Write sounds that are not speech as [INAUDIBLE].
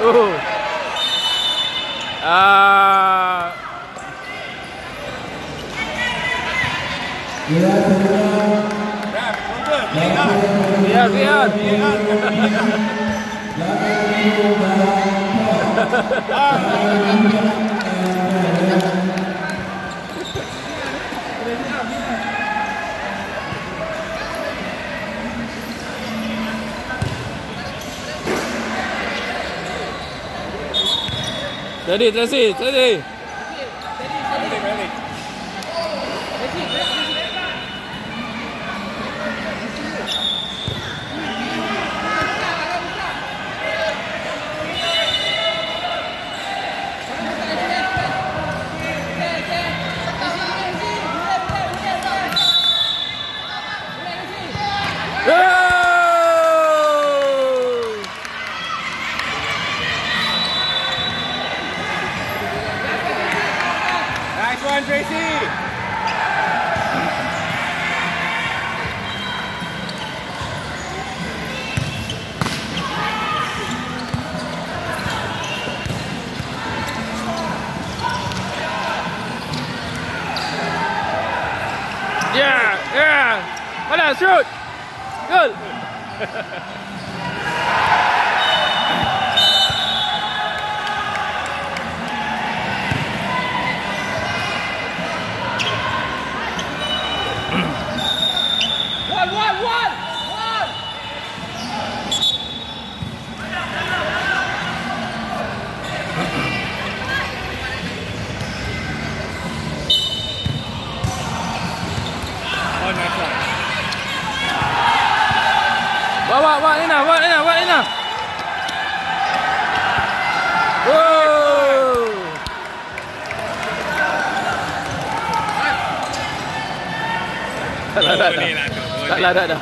Oh. Ah. Biar, biar. Steady, Tracy, steady. Oh! on, Tracy! Yeah, yeah. Hold on, shoot. Good. [LAUGHS] Bawa, bawa, Lina, bawa Lina, bawa Lina. Oh. Tak lah, tak lah. lah. Tak lah, tak alah.